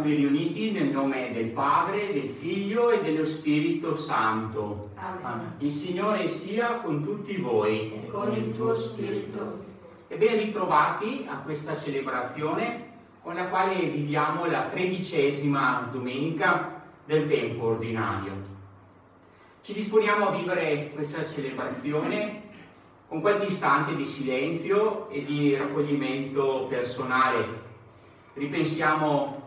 Qui riuniti nel nome del Padre, del Figlio e dello Spirito Santo. Amen. Il Signore sia con tutti voi. E con il tuo spirito. E ben ritrovati a questa celebrazione con la quale viviamo la tredicesima domenica del tempo ordinario. Ci disponiamo a vivere questa celebrazione con qualche istante di silenzio e di raccoglimento personale. Ripensiamo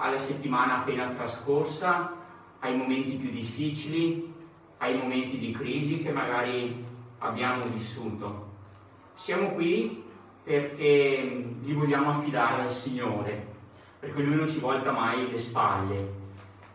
alla settimana appena trascorsa, ai momenti più difficili, ai momenti di crisi che magari abbiamo vissuto. Siamo qui perché li vogliamo affidare al Signore, perché Lui non ci volta mai le spalle.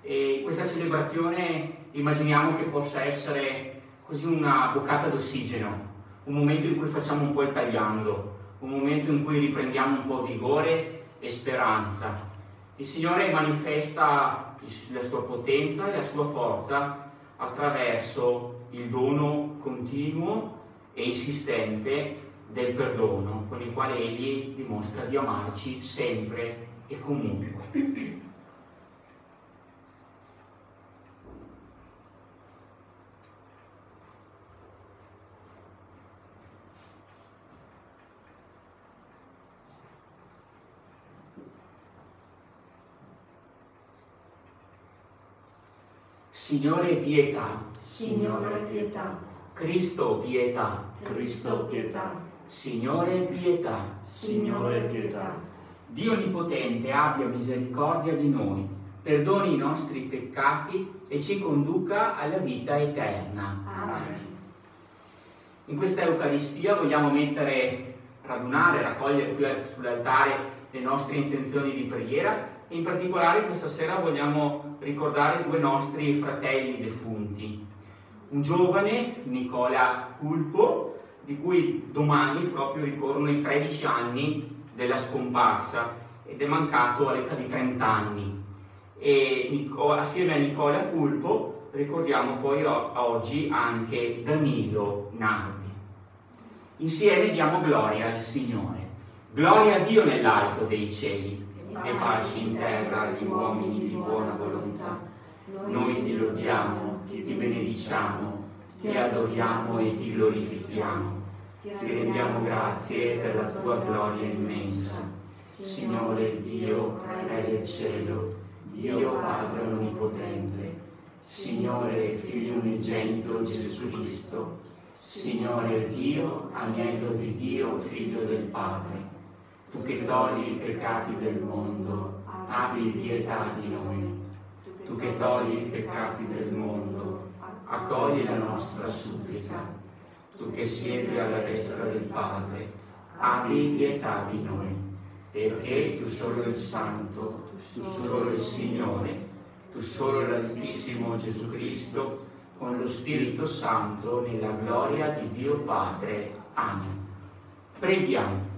E questa celebrazione immaginiamo che possa essere così una boccata d'ossigeno, un momento in cui facciamo un po' il tagliando, un momento in cui riprendiamo un po' vigore e speranza. Il Signore manifesta la sua potenza e la sua forza attraverso il dono continuo e insistente del perdono, con il quale Egli dimostra di amarci sempre e comunque. Signore pietà, Signore pietà. Cristo pietà, Cristo pietà. Signore pietà. Signore pietà. Dio Onnipotente abbia misericordia di noi, perdoni i nostri peccati e ci conduca alla vita eterna. Amen. In questa Eucaristia vogliamo mettere, radunare, raccogliere qui sull'altare le nostre intenzioni di preghiera in particolare questa sera vogliamo ricordare due nostri fratelli defunti. Un giovane, Nicola Culpo, di cui domani proprio ricorrono i 13 anni della scomparsa ed è mancato all'età di 30 anni. E assieme a Nicola Culpo ricordiamo poi oggi anche Danilo Nardi. Insieme diamo gloria al Signore. Gloria a Dio nell'alto dei cieli e pace in terra agli uomini di buona volontà. Noi ti lodiamo, ti benediciamo, ti adoriamo e ti glorifichiamo. Ti rendiamo grazie per la tua gloria immensa. Signore Dio, Re del cielo, Dio Padre Onnipotente, Signore Figlio Unigenito Gesù Cristo, Signore Dio, agnello di Dio, Figlio del Padre, tu che togli i peccati del mondo, abbi pietà di noi. Tu che togli i peccati del mondo, accogli la nostra supplica. Tu che siedi alla destra del Padre, abbi pietà di noi, perché tu solo il Santo, tu solo il Signore, tu solo l'Altissimo Gesù Cristo, con lo Spirito Santo, nella gloria di Dio Padre. Amen. Preghiamo.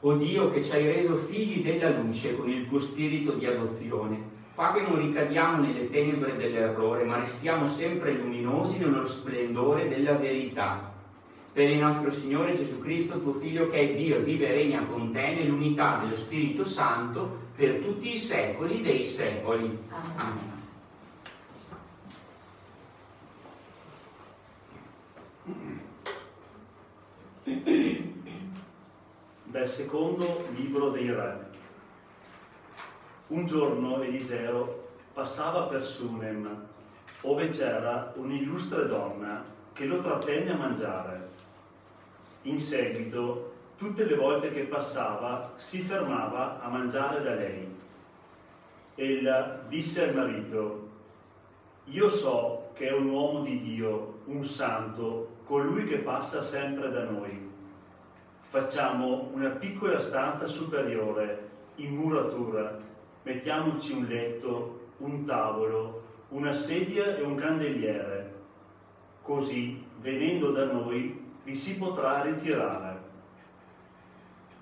O Dio che ci hai reso figli della luce con il tuo spirito di adozione, fa che non ricadiamo nelle tenebre dell'errore, ma restiamo sempre luminosi nello splendore della verità. Per il nostro Signore Gesù Cristo, tuo Figlio che è Dio vive e regna con te nell'unità dello Spirito Santo per tutti i secoli dei secoli. Amen. Dal secondo libro dei re. Un giorno Eliseo passava per Sunem, ove c'era un'illustre donna che lo trattenne a mangiare. In seguito, tutte le volte che passava, si fermava a mangiare da lei. Ella disse al marito, io so che è un uomo di Dio, un santo, colui che passa sempre da noi. Facciamo una piccola stanza superiore, in muratura, mettiamoci un letto, un tavolo, una sedia e un candeliere. Così, venendo da noi, vi si potrà ritirare.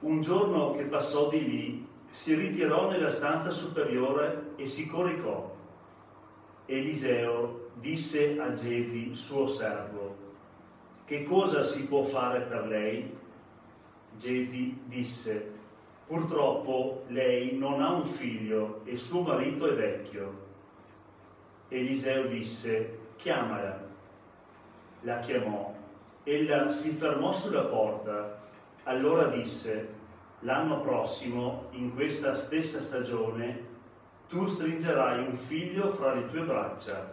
Un giorno che passò di lì, si ritirò nella stanza superiore e si coricò. Eliseo disse a Gezi, suo servo, che cosa si può fare per lei? Gesi disse, Purtroppo lei non ha un figlio e suo marito è vecchio. Eliseo disse, chiamala. La chiamò. Ella si fermò sulla porta. Allora disse, l'anno prossimo, in questa stessa stagione, tu stringerai un figlio fra le tue braccia.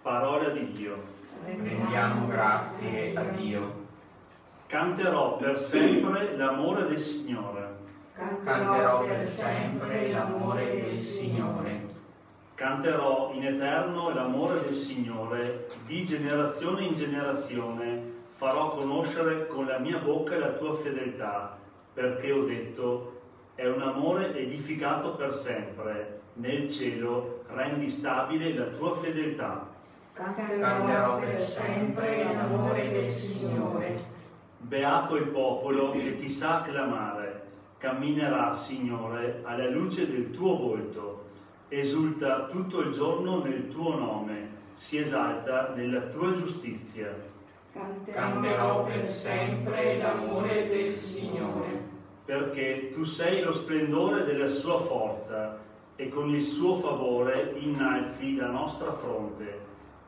Parola di Dio. Rendiamo grazie a Dio. Canterò per sempre l'amore del Signore. Canterò per sempre l'amore del Signore. Canterò in eterno l'amore del Signore, di generazione in generazione farò conoscere con la mia bocca la tua fedeltà, perché ho detto, è un amore edificato per sempre, nel cielo rendi stabile la tua fedeltà. Canterò per sempre l'amore del Signore. Beato il popolo che ti sa acclamare, camminerà, Signore, alla luce del tuo volto, esulta tutto il giorno nel tuo nome, si esalta nella tua giustizia. Canterò per sempre l'amore del Signore. Perché tu sei lo splendore della sua forza e con il suo favore innalzi la nostra fronte,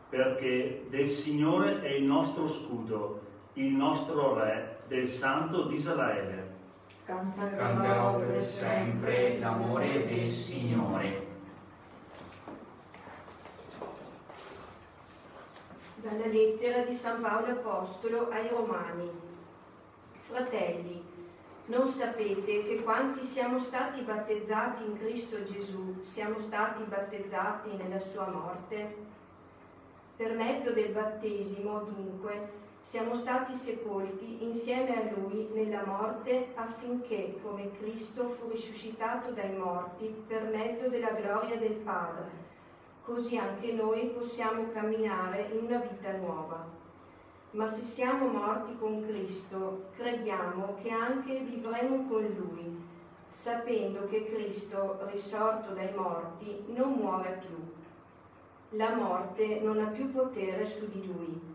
perché del Signore è il nostro scudo, il nostro Re, del Santo di Israele. Canterò per sempre l'amore del Signore. Dalla lettera di San Paolo Apostolo ai Romani. Fratelli, non sapete che quanti siamo stati battezzati in Cristo Gesù siamo stati battezzati nella sua morte? Per mezzo del battesimo, dunque, siamo stati sepolti insieme a Lui nella morte affinché, come Cristo fu risuscitato dai morti per mezzo della gloria del Padre, così anche noi possiamo camminare in una vita nuova. Ma se siamo morti con Cristo, crediamo che anche vivremo con Lui, sapendo che Cristo, risorto dai morti, non muore più. La morte non ha più potere su di Lui.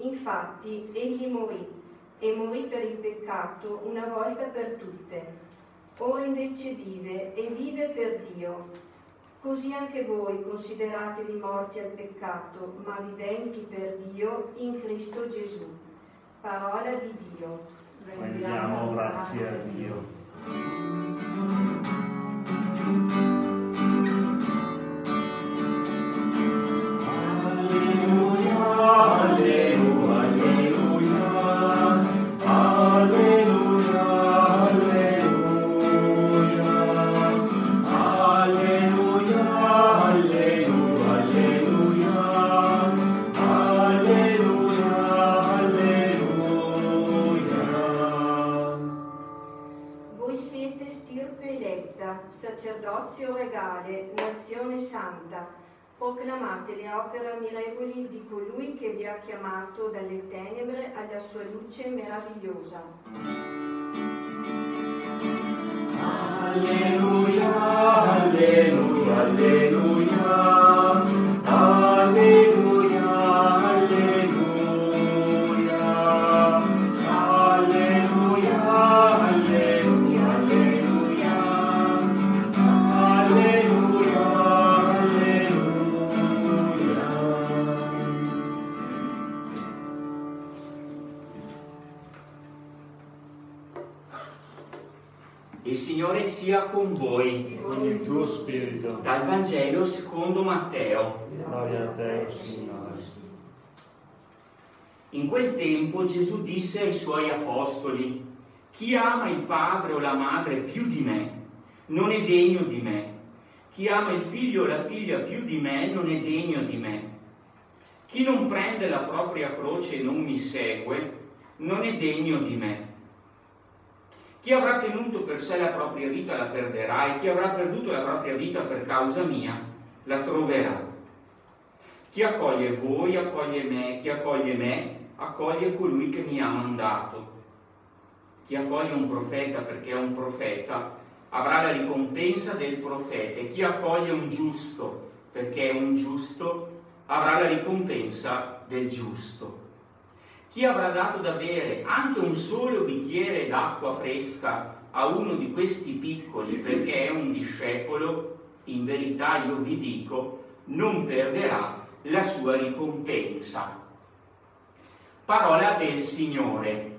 Infatti, Egli morì e morì per il peccato una volta per tutte. Ora invece vive e vive per Dio Così anche voi consideratevi morti al peccato, ma viventi per Dio in Cristo Gesù. Parola di Dio. Rendiamo grazie a Dio. Proclamate le opere ammirevoli di colui che vi ha chiamato dalle tenebre alla sua luce meravigliosa. Alleluia, alleluia, alleluia. Sia con voi. Con il tuo spirito. Dal Vangelo secondo Matteo. Gloria a te, Signore. In quel tempo Gesù disse ai suoi apostoli, chi ama il padre o la madre più di me non è degno di me. Chi ama il figlio o la figlia più di me non è degno di me. Chi non prende la propria croce e non mi segue non è degno di me. Chi avrà tenuto per sé la propria vita la perderà e chi avrà perduto la propria vita per causa mia la troverà. Chi accoglie voi accoglie me, chi accoglie me accoglie colui che mi ha mandato. Chi accoglie un profeta perché è un profeta avrà la ricompensa del profeta e chi accoglie un giusto perché è un giusto avrà la ricompensa del giusto. Chi avrà dato da bere anche un solo bicchiere d'acqua fresca a uno di questi piccoli perché è un discepolo, in verità io vi dico, non perderà la sua ricompensa. Parola del Signore.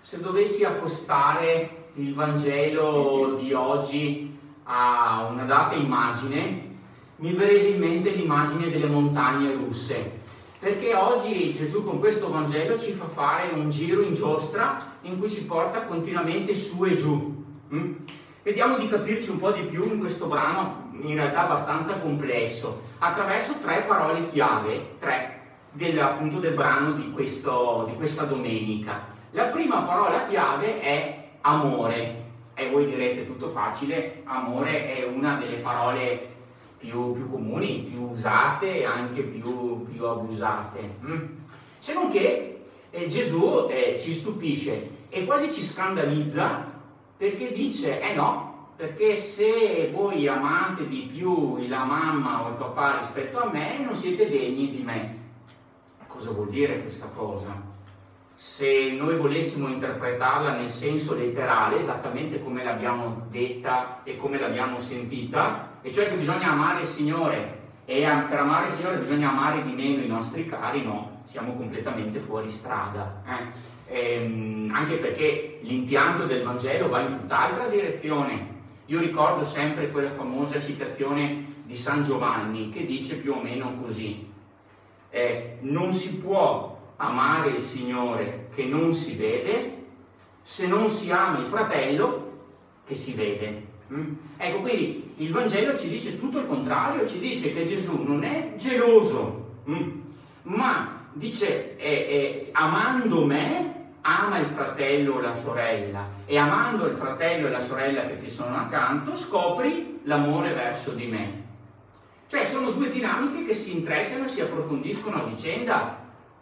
Se dovessi accostare il Vangelo di oggi a una data immagine, mi verrebbe in mente l'immagine delle montagne russe. Perché oggi Gesù con questo Vangelo ci fa fare un giro in giostra in cui ci porta continuamente su e giù. Mm? Vediamo di capirci un po' di più in questo brano, in realtà abbastanza complesso, attraverso tre parole chiave, tre del, appunto del brano di, questo, di questa domenica. La prima parola chiave è amore. E voi direte tutto facile, amore è una delle parole più, più comuni, più usate e anche più, più abusate. Mm? Se non che eh, Gesù eh, ci stupisce e quasi ci scandalizza perché dice, eh no, perché se voi amate di più la mamma o il papà rispetto a me, non siete degni di me. Cosa vuol dire questa cosa? Se noi volessimo interpretarla nel senso letterale, esattamente come l'abbiamo detta e come l'abbiamo sentita, e cioè che bisogna amare il Signore e per amare il Signore bisogna amare di meno i nostri cari, no, siamo completamente fuori strada. Eh? Ehm, anche perché l'impianto del Vangelo va in tutt'altra direzione. Io ricordo sempre quella famosa citazione di San Giovanni che dice più o meno così. Eh, non si può amare il Signore che non si vede se non si ama il fratello che si vede. Mm? Ecco, quindi il Vangelo ci dice tutto il contrario, ci dice che Gesù non è geloso, mm? ma dice eh, eh, amando me ama il fratello o la sorella e amando il fratello e la sorella che ti sono accanto scopri l'amore verso di me. Cioè sono due dinamiche che si intrecciano e si approfondiscono a vicenda.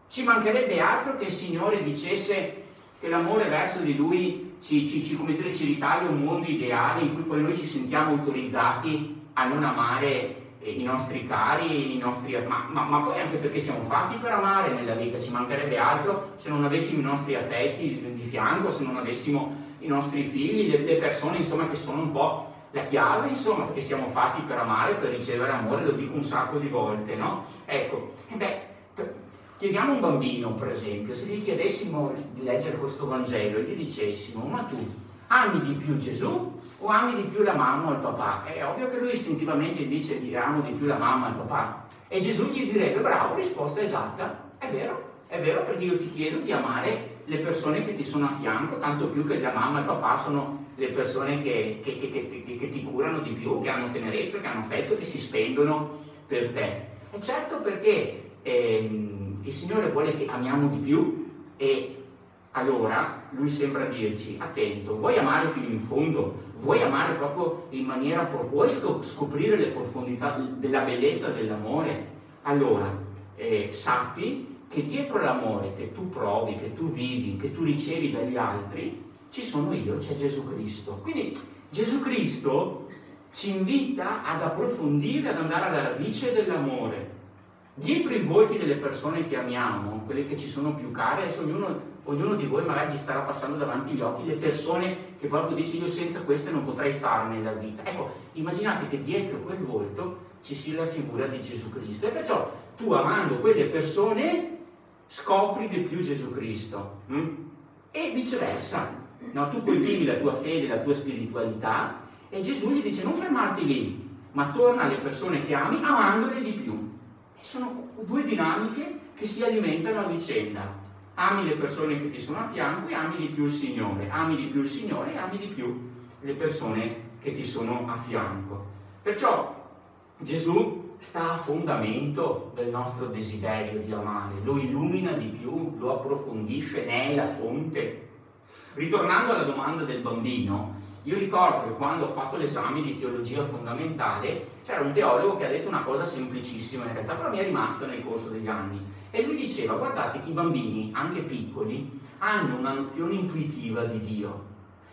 Ci mancherebbe altro che il Signore dicesse che l'amore verso di Lui ci, ci, ci, dire, ci ritaglia un mondo ideale in cui poi noi ci sentiamo autorizzati a non amare eh, i nostri cari, i nostri, ma, ma, ma, poi anche perché siamo fatti per amare nella vita, ci mancherebbe altro se non avessimo i nostri affetti di fianco, se non avessimo i nostri figli, le, le persone insomma che sono un po' la chiave, insomma, perché siamo fatti per amare, per ricevere amore, lo dico un sacco di volte, no? Ecco, e beh, Chiediamo a un bambino, per esempio, se gli chiedessimo di leggere questo Vangelo e gli dicessimo, ma tu ami di più Gesù o ami di più la mamma o il papà? È ovvio che lui istintivamente dice di amo di più la mamma e il papà. E Gesù gli direbbe, bravo, risposta esatta, è vero, è vero perché io ti chiedo di amare le persone che ti sono a fianco, tanto più che la mamma e il papà sono le persone che, che, che, che ti curano di più, che hanno tenerezza, che hanno affetto, che si spendono per te. E certo perché... Ehm, il Signore vuole che amiamo di più e allora lui sembra dirci, attento, vuoi amare fino in fondo, vuoi amare proprio in maniera profonda, vuoi scoprire le profondità della bellezza dell'amore? Allora, eh, sappi che dietro l'amore che tu provi, che tu vivi, che tu ricevi dagli altri, ci sono io, c'è Gesù Cristo. Quindi Gesù Cristo ci invita ad approfondire, ad andare alla radice dell'amore. Dietro i volti delle persone che amiamo, quelle che ci sono più care, adesso ognuno, ognuno di voi magari gli starà passando davanti gli occhi le persone che proprio dice io senza queste non potrei stare nella vita. Ecco, immaginate che dietro quel volto ci sia la figura di Gesù Cristo e perciò tu amando quelle persone scopri di più Gesù Cristo hm? e viceversa. No, tu coltivi la tua fede, la tua spiritualità e Gesù gli dice non fermarti lì, ma torna alle persone che ami amandole di più. Sono due dinamiche che si alimentano a vicenda. Ami le persone che ti sono a fianco e ami di più il Signore. Ami di più il Signore e ami di più le persone che ti sono a fianco. Perciò Gesù sta a fondamento del nostro desiderio di amare, lo illumina di più, lo approfondisce, ne è la fonte. Ritornando alla domanda del bambino, io ricordo che quando ho fatto l'esame di teologia fondamentale c'era un teologo che ha detto una cosa semplicissima in realtà, però mi è rimasto nel corso degli anni. E lui diceva, guardate che i bambini, anche piccoli, hanno una nozione intuitiva di Dio.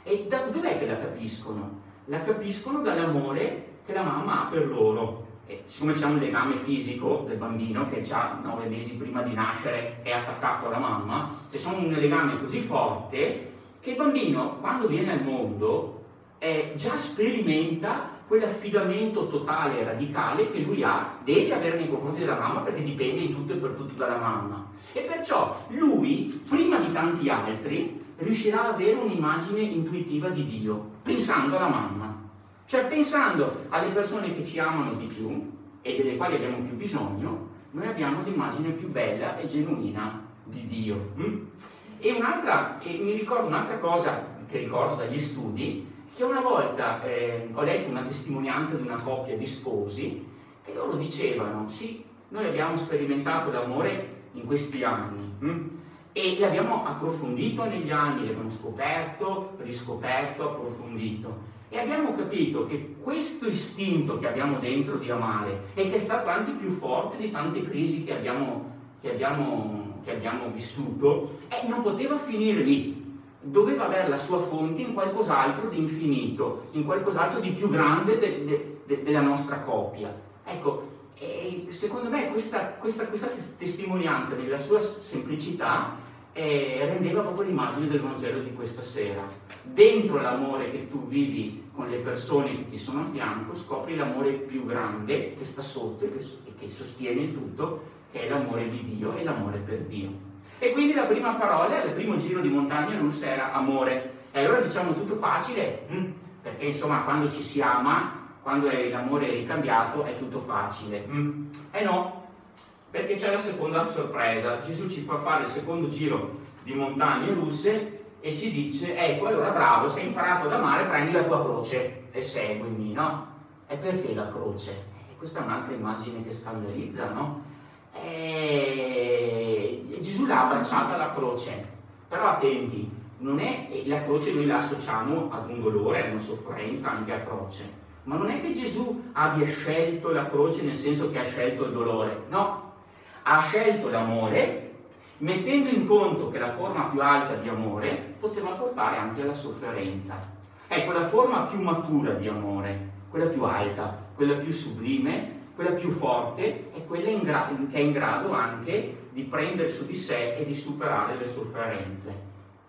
E da dov'è che la capiscono? La capiscono dall'amore che la mamma ha per loro. eh, siccome c'è un legame fisico del bambino che già nove mesi prima di nascere è attaccato alla mamma, c'è un legame così forte che il bambino quando viene al mondo eh, già sperimenta quell'affidamento totale e radicale che lui ha, deve avere nei confronti della mamma perché dipende in tutto e per tutto dalla mamma. E perciò lui, prima di tanti altri, riuscirà ad avere un'immagine intuitiva di Dio, pensando alla mamma. Cioè pensando alle persone che ci amano di più e delle quali abbiamo più bisogno, noi abbiamo l'immagine più bella e genuina di Dio. Mm? E, un'altra, e mi ricordo un'altra cosa che ricordo dagli studi, che una volta eh, ho letto una testimonianza di una coppia di sposi che loro dicevano, sì, noi abbiamo sperimentato l'amore in questi anni hm? e l'abbiamo approfondito negli anni, l'abbiamo scoperto, riscoperto, approfondito e abbiamo capito che questo istinto che abbiamo dentro di amare e che è stato anche più forte di tante crisi che abbiamo, che abbiamo, che abbiamo vissuto, eh, non poteva finire lì, doveva avere la sua fonte in qualcos'altro di infinito, in qualcos'altro di più grande de, de, de, della nostra coppia. Ecco, secondo me questa, questa, questa, testimonianza nella sua semplicità eh, rendeva proprio l'immagine del Vangelo di questa sera. Dentro l'amore che tu vivi con le persone che ti sono a fianco, scopri l'amore più grande che sta sotto e che, e che sostiene il tutto, che è l'amore di Dio e l'amore per Dio. E quindi la prima parola, il primo giro di montagna russa era amore. E allora diciamo tutto facile, hm? perché insomma quando ci si ama, quando l'amore è ricambiato, è tutto facile. Mm. E no, perché c'è la seconda sorpresa. Gesù ci fa fare il secondo giro di montagne russe e ci dice, ecco allora bravo, se hai imparato ad amare, prendi la tua croce e seguimi, no? E perché la croce? E questa è un'altra immagine che scandalizza, no? E Gesù l'ha abbracciata la croce, però attenti, non è la croce noi la associamo ad un dolore, a una sofferenza anche atroce, ma non è che Gesù abbia scelto la croce nel senso che ha scelto il dolore, no, ha scelto l'amore mettendo in conto che la forma più alta di amore poteva portare anche alla sofferenza. Ecco, la forma più matura di amore, quella più alta, quella più sublime, quella più forte è quella gra- che è in grado anche di prendere su di sé e di superare le sofferenze.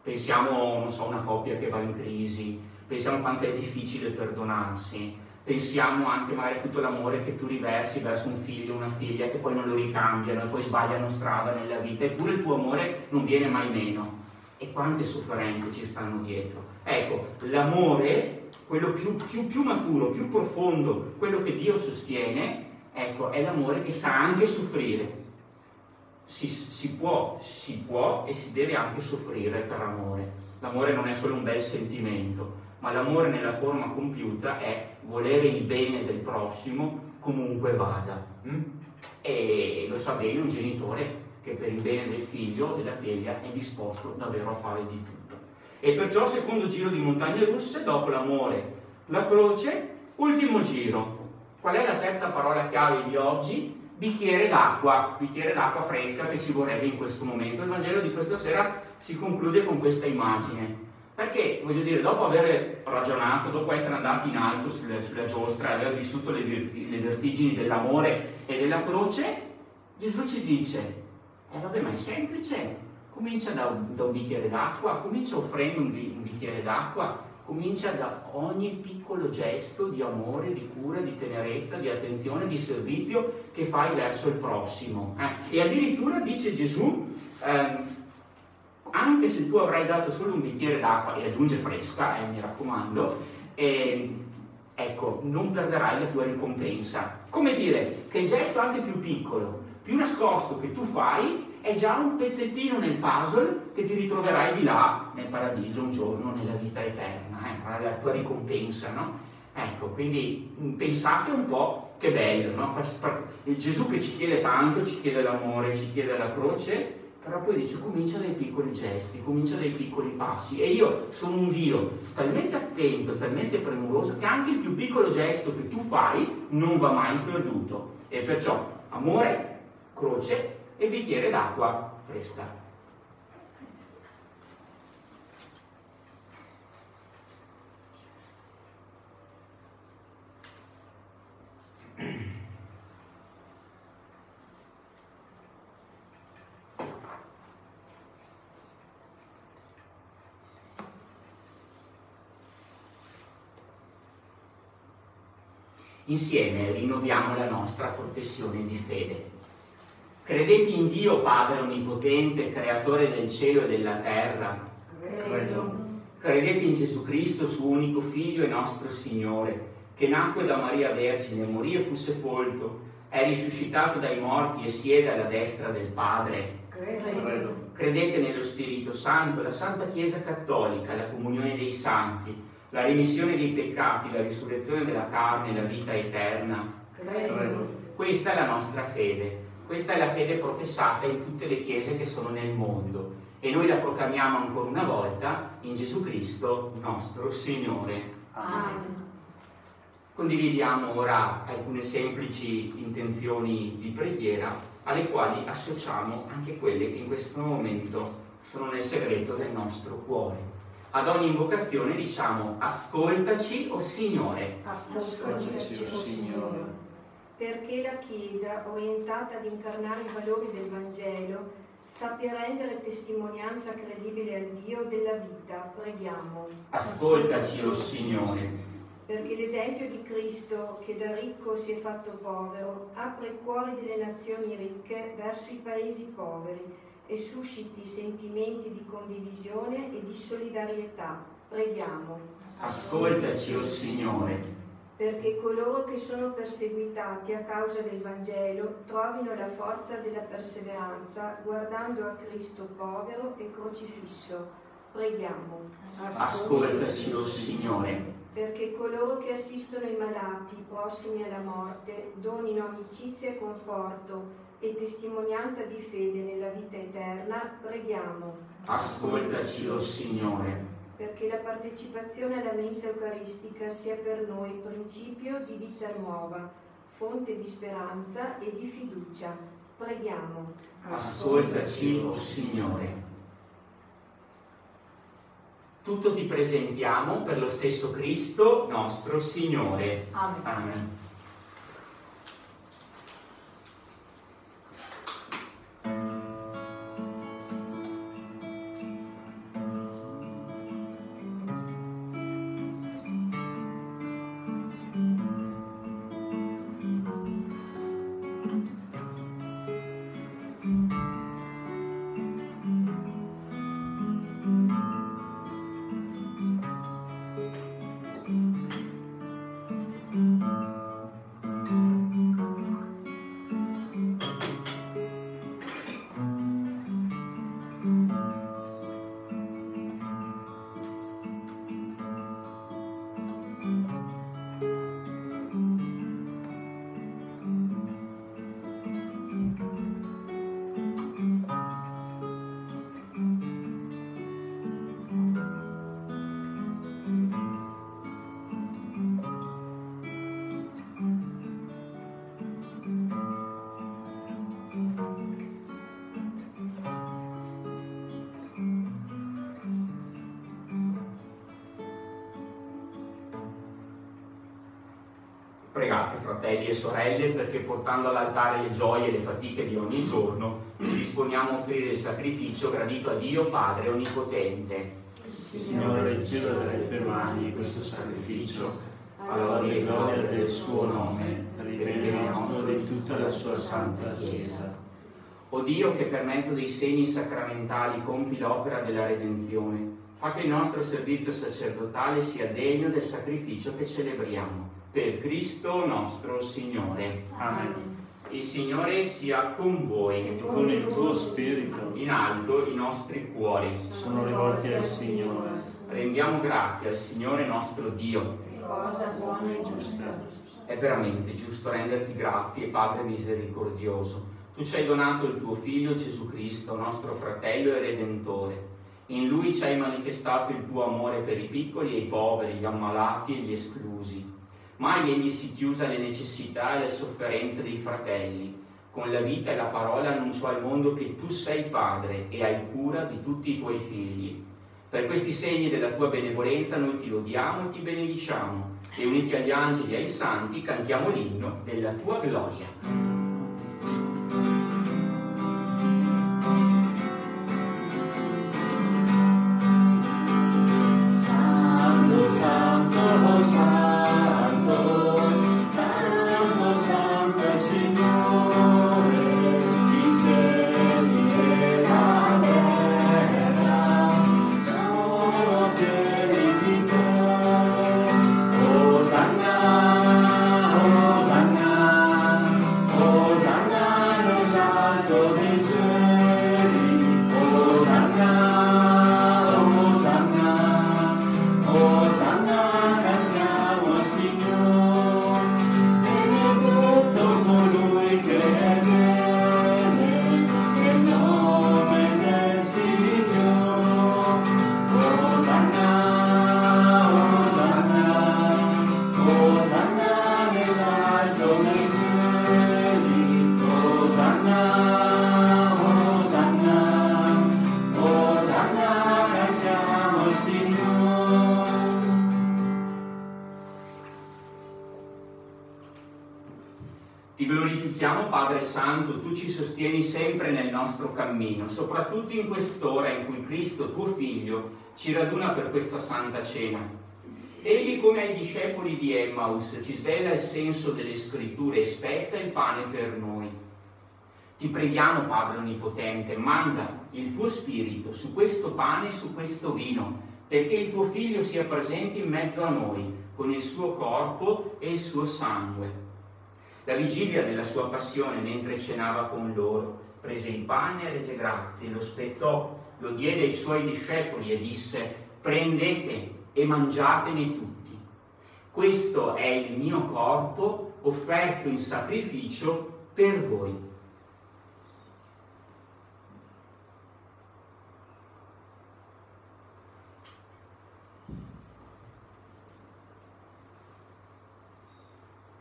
Pensiamo, non so, a una coppia che va in crisi, pensiamo quanto è difficile perdonarsi, pensiamo anche magari a tutto l'amore che tu riversi verso un figlio o una figlia che poi non lo ricambiano e poi sbagliano strada nella vita, eppure il tuo amore non viene mai meno. E quante sofferenze ci stanno dietro. Ecco, l'amore, quello più, più, più maturo, più profondo, quello che Dio sostiene, Ecco, è l'amore che sa anche soffrire. Si, si, può, si può e si deve anche soffrire per amore. L'amore non è solo un bel sentimento, ma l'amore nella forma compiuta è volere il bene del prossimo comunque vada. Mm? E lo sa bene un genitore che per il bene del figlio o della figlia è disposto davvero a fare di tutto. E perciò secondo giro di montagne russe, dopo l'amore, la croce, ultimo giro, Qual è la terza parola chiave di oggi? Bicchiere d'acqua, bicchiere d'acqua fresca che ci vorrebbe in questo momento. Il Vangelo di questa sera si conclude con questa immagine. Perché, voglio dire, dopo aver ragionato, dopo essere andati in alto sulle, sulla giostra, aver vissuto le, le vertigini dell'amore e della croce, Gesù ci dice, eh vabbè, ma è semplice, comincia da, da un bicchiere d'acqua, comincia offrendo un, un bicchiere d'acqua, comincia da ogni piccolo gesto di amore, di cura, di tenerezza, di attenzione, di servizio che fai verso il prossimo. Eh? E addirittura dice Gesù, ehm, anche se tu avrai dato solo un bicchiere d'acqua, e aggiunge fresca, eh, mi raccomando, eh, ecco, non perderai la tua ricompensa. Come dire che il gesto anche più piccolo, più nascosto che tu fai, è già un pezzettino nel puzzle che ti ritroverai di là nel paradiso un giorno, nella vita eterna, eh, la tua ricompensa, no? Ecco, quindi mm, pensate un po' che bello, no? Gesù che ci chiede tanto, ci chiede l'amore, ci chiede la croce, però poi dice comincia dai piccoli gesti, comincia dai piccoli passi e io sono un Dio talmente attento, talmente premuroso che anche il più piccolo gesto che tu fai non va mai perduto e perciò amore, croce e bicchiere d'acqua fresca. Insieme rinnoviamo la nostra professione di fede. Credete in Dio Padre Onnipotente, Creatore del cielo e della terra. Credo. Credete in Gesù Cristo, suo unico Figlio e nostro Signore, che nacque da Maria Vergine, morì e fu sepolto, è risuscitato dai morti e siede alla destra del Padre. Credo. Credete nello Spirito Santo, la Santa Chiesa Cattolica, la comunione dei santi, la remissione dei peccati, la risurrezione della carne la vita eterna. Questa è la nostra fede, questa è la fede professata in tutte le chiese che sono nel mondo e noi la proclamiamo ancora una volta in Gesù Cristo nostro Signore. Amen. Condividiamo ora alcune semplici intenzioni di preghiera alle quali associamo anche quelle che in questo momento sono nel segreto del nostro cuore. Ad ogni invocazione diciamo ascoltaci, o Signore. Ascoltaci, o Signore. Perché la Chiesa, orientata ad incarnare i valori del Vangelo, sappia rendere testimonianza credibile al Dio della vita, preghiamo. Ascoltaci, o Signore. Perché l'esempio di Cristo, che da ricco si è fatto povero, apre i cuori delle nazioni ricche verso i paesi poveri e susciti sentimenti di condivisione e di solidarietà. Preghiamo. Ascoltaci, o Signore. Perché coloro che sono perseguitati a causa del Vangelo trovino la forza della perseveranza guardando a Cristo povero e crocifisso. Preghiamo. Ascoltaci, o Signore. Perché coloro che assistono i malati prossimi alla morte donino amicizia e conforto e testimonianza di fede nella vita eterna, preghiamo. Ascoltaci, o Signore. Perché la partecipazione alla mensa eucaristica sia per noi principio di vita nuova, fonte di speranza e di fiducia. Preghiamo. Ascoltaci, o Signore. Tutto ti presentiamo per lo stesso Cristo nostro Signore. Amen. Pregate, fratelli e sorelle, perché portando all'altare le gioie e le fatiche di ogni giorno, ci disponiamo a offrire il sacrificio gradito a Dio Padre Onnipotente. Signore, ricevi dalle tue mani questo sacrificio, alla gloria e gloria del suo nome, per il bene nostro e di tutta la sua santa Chiesa. O Dio che per mezzo dei segni sacramentali compi l'opera della redenzione, fa che il nostro servizio sacerdotale sia degno del sacrificio che celebriamo. Per Cristo nostro Signore. Amen. Il Signore sia con voi. E con il tuo spirito In alto i nostri cuori. sono rivolti al Signore. Rendiamo grazie al Signore nostro Dio. Cosa buona e giusta. È veramente giusto renderti grazie, Padre misericordioso. Tu ci hai donato il tuo Figlio Gesù Cristo, nostro fratello e redentore. In lui ci hai manifestato il tuo amore per i piccoli e i poveri, gli ammalati e gli esclusi. Mai egli si chiuse alle necessità e alle sofferenze dei fratelli. Con la vita e la parola annunciò al mondo che tu sei padre e hai cura di tutti i tuoi figli. Per questi segni della tua benevolenza noi ti lodiamo e ti benediciamo e uniti agli angeli e ai santi cantiamo l'inno della tua gloria. Glorifichiamo Padre Santo, tu ci sostieni sempre nel nostro cammino, soprattutto in quest'ora in cui Cristo, tuo Figlio, ci raduna per questa santa cena. Egli, come ai discepoli di Emmaus, ci svela il senso delle scritture e spezza il pane per noi. Ti preghiamo, Padre Onnipotente, manda il tuo Spirito su questo pane e su questo vino, perché il tuo Figlio sia presente in mezzo a noi, con il suo corpo e il suo sangue la vigilia della sua passione, mentre cenava con loro, prese il pane e rese grazie, lo spezzò, lo diede ai suoi discepoli e disse, prendete e mangiatene tutti. Questo è il mio corpo offerto in sacrificio per voi.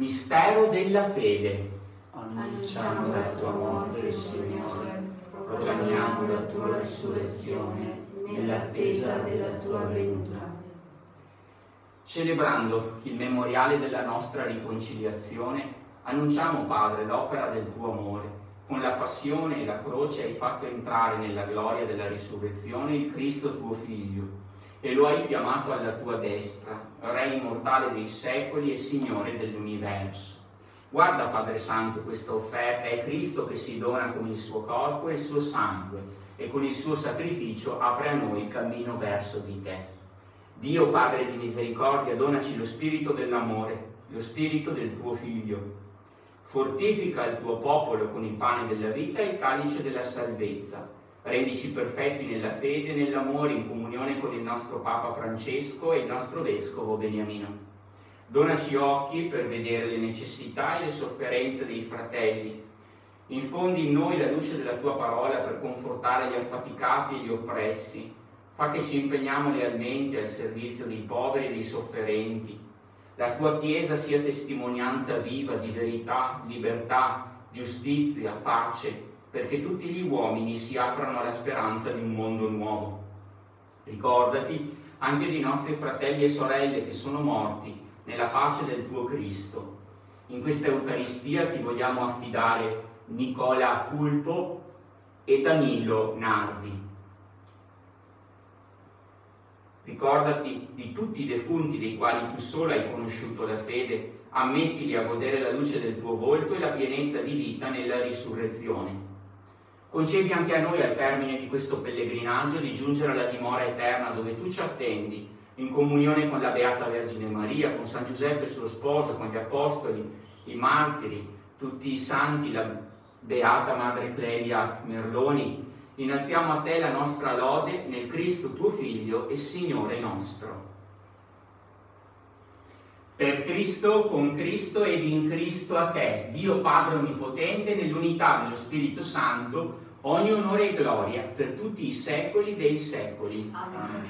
Mistero della fede. Annunciamo la tua morte, Signore, proclamiamo la tua risurrezione nell'attesa della tua venuta. Celebrando il memoriale della nostra riconciliazione, annunciamo, Padre, l'opera del tuo amore. Con la passione e la croce hai fatto entrare nella gloria della risurrezione il Cristo tuo Figlio e lo hai chiamato alla tua destra, Re immortale dei secoli e Signore dell'universo. Guarda, Padre Santo, questa offerta, è Cristo che si dona con il suo corpo e il suo sangue e con il suo sacrificio apre a noi il cammino verso di te. Dio Padre di misericordia, donaci lo spirito dell'amore, lo spirito del tuo Figlio. Fortifica il tuo popolo con il pane della vita e il calice della salvezza Rendici perfetti nella fede e nell'amore in comunione con il nostro Papa Francesco e il nostro Vescovo Beniamino. Donaci occhi per vedere le necessità e le sofferenze dei fratelli. Infondi in noi la luce della tua parola per confortare gli affaticati e gli oppressi. Fa che ci impegniamo lealmente al servizio dei poveri e dei sofferenti. La tua Chiesa sia testimonianza viva di verità, libertà, giustizia, pace perché tutti gli uomini si aprano alla speranza di un mondo nuovo. Ricordati anche dei nostri fratelli e sorelle che sono morti nella pace del tuo Cristo. In questa Eucaristia ti vogliamo affidare Nicola Culpo e Danilo Nardi. Ricordati di tutti i defunti dei quali tu solo hai conosciuto la fede, ammettili a godere la luce del tuo volto e la pienezza di vita nella risurrezione. Concedi anche a noi al termine di questo pellegrinaggio di giungere alla dimora eterna dove tu ci attendi, in comunione con la Beata Vergine Maria, con San Giuseppe suo sposo, con gli Apostoli, i martiri, tutti i santi, la Beata Madre Clelia Merloni. Innalziamo a te la nostra lode nel Cristo tuo Figlio e Signore nostro. Per Cristo, con Cristo ed in Cristo a te, Dio Padre Onnipotente, nell'unità dello Spirito Santo, ogni onore e gloria per tutti i secoli dei secoli. Amen.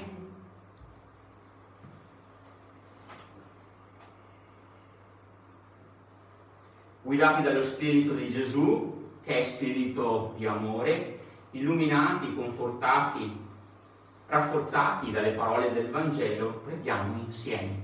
Guidati dallo Spirito di Gesù, che è Spirito di amore, illuminati, confortati, rafforzati dalle parole del Vangelo, preghiamo insieme.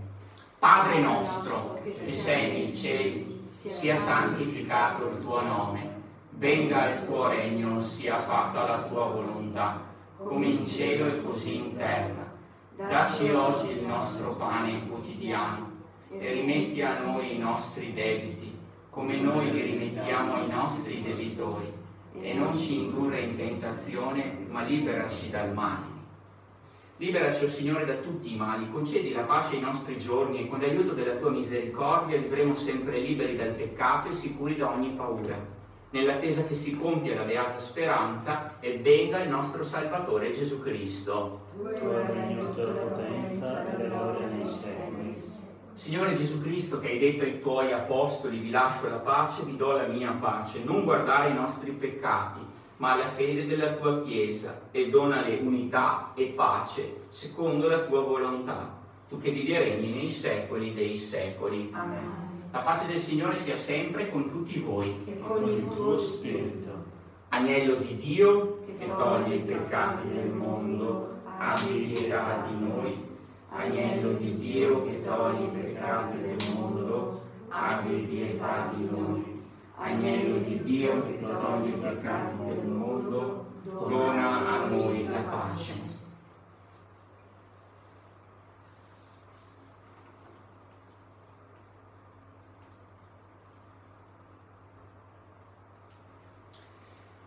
Padre nostro, che sei nei cieli, sia santificato il tuo nome, venga il tuo regno, sia fatta la tua volontà, come in cielo e così in terra. Dacci oggi il nostro pane quotidiano e rimetti a noi i nostri debiti, come noi li rimettiamo ai nostri debitori, e non ci indurre in tentazione, ma liberaci dal male. Liberaci, o oh Signore, da tutti i mali, concedi la pace ai nostri giorni e con l'aiuto della tua misericordia vivremo sempre liberi dal peccato e sicuri da ogni paura, nell'attesa che si compia la beata speranza e venga il nostro Salvatore Gesù Cristo. Tu regno, tua potenza e gloria nei secoli. Signore Gesù Cristo che hai detto ai tuoi apostoli vi lascio la pace, vi do la mia pace, non guardare i nostri peccati, ma la fede della tua Chiesa e donale unità e pace secondo la tua volontà, tu che vivi e regni nei secoli dei secoli. Amen. La pace del Signore sia sempre con tutti voi. E con il tuo spirito, Agnello di Dio che toglie i peccati del mondo, abbi pietà di noi. Agnello di Dio che toglie i peccati del mondo, abbi pietà di noi. Agnello di Dio che toglie i peccati del mondo, dona a noi la pace.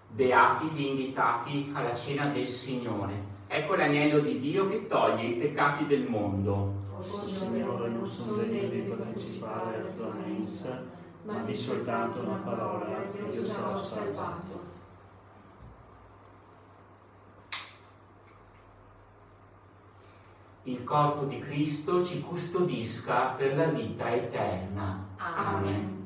Beati gli invitati alla cena del Signore. Ecco l'agnello di Dio che toglie i peccati del mondo. O Signore, non sono degno di partecipare alla tua mensa, ma di soltanto una parola e io sarò salvato. Il corpo di Cristo ci custodisca per la vita eterna. Amen. Guardiamo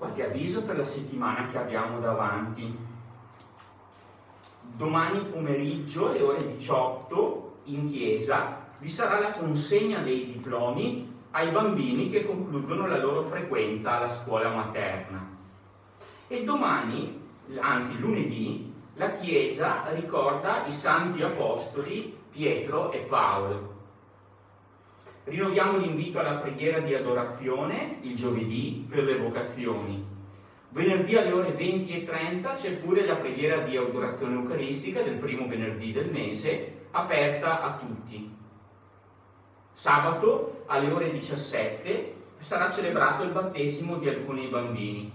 Qualche avviso per la settimana che abbiamo davanti. Domani pomeriggio alle ore 18 in chiesa vi sarà la consegna dei diplomi ai bambini che concludono la loro frequenza alla scuola materna. E domani, anzi lunedì, la Chiesa ricorda i santi apostoli Pietro e Paolo. Rinnoviamo l'invito alla preghiera di adorazione il giovedì per le vocazioni. Venerdì alle ore 20.30 c'è pure la preghiera di adorazione eucaristica del primo venerdì del mese, aperta a tutti. Sabato alle ore 17 sarà celebrato il battesimo di alcuni bambini.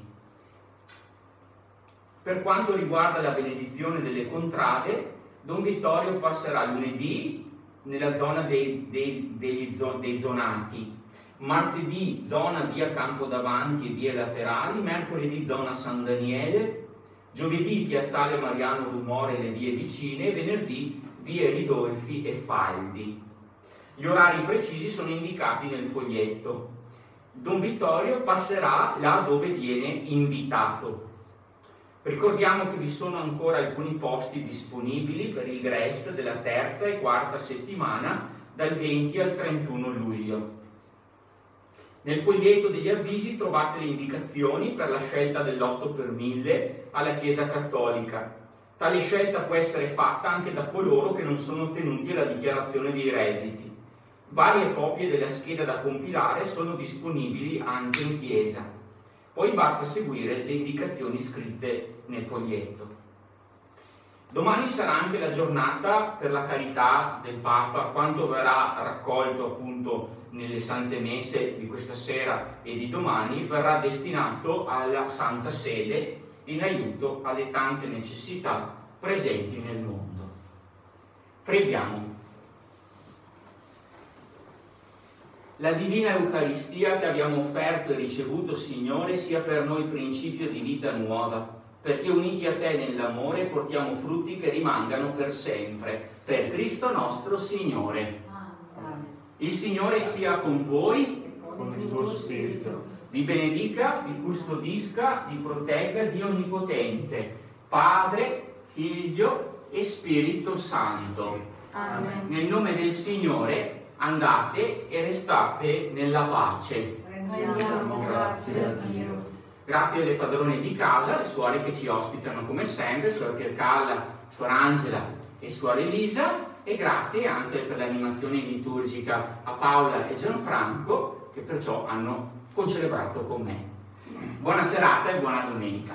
Per quanto riguarda la benedizione delle contrade, Don Vittorio passerà lunedì nella zona dei, dei, dei, dei zonati, martedì zona via Campodavanti e vie laterali, mercoledì zona San Daniele, giovedì piazzale Mariano Rumore e le vie vicine e venerdì vie Ridolfi e Faldi. Gli orari precisi sono indicati nel foglietto. Don Vittorio passerà là dove viene invitato. Ricordiamo che vi sono ancora alcuni posti disponibili per il GREST della terza e quarta settimana dal 20 al 31 luglio. Nel foglietto degli avvisi trovate le indicazioni per la scelta dell'8 per 1000 alla Chiesa Cattolica. Tale scelta può essere fatta anche da coloro che non sono tenuti alla dichiarazione dei redditi. Varie copie della scheda da compilare sono disponibili anche in chiesa. Poi basta seguire le indicazioni scritte nel foglietto. Domani sarà anche la giornata per la carità del Papa, quanto verrà raccolto appunto nelle sante messe di questa sera e di domani verrà destinato alla Santa Sede in aiuto alle tante necessità presenti nel mondo. Preghiamo. La divina Eucaristia che abbiamo offerto e ricevuto, Signore, sia per noi principio di vita nuova, perché uniti a Te nell'amore portiamo frutti che rimangano per sempre. Per Cristo nostro Signore. Il Signore sia con voi. Con il tuo spirito. Vi benedica, vi custodisca, vi protegga Dio Onnipotente, Padre, Figlio e Spirito Santo. Amen. Nel nome del Signore andate e restate nella pace. Rendiamo grazie a Dio. Grazie alle padrone di casa, le suore che ci ospitano come sempre, suor Piercalla, suor Angela e suor Elisa, e grazie anche per l'animazione liturgica a Paola e Gianfranco che perciò hanno concelebrato con me. Buona serata e buona domenica.